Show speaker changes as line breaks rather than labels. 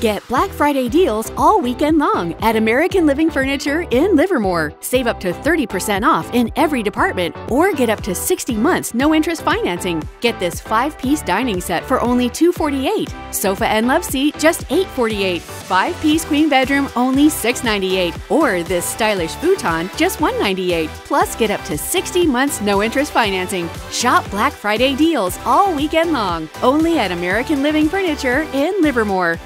Get Black Friday deals all weekend long at American Living Furniture in Livermore. Save up to 30% off in every department or get up to 60 months no interest financing. Get this 5-piece dining set for only $248. Sofa and love seat just $848. 5-piece queen bedroom only $698. Or this stylish futon just $198. Plus get up to 60 months no interest financing. Shop Black Friday deals all weekend long. Only at American Living Furniture in Livermore.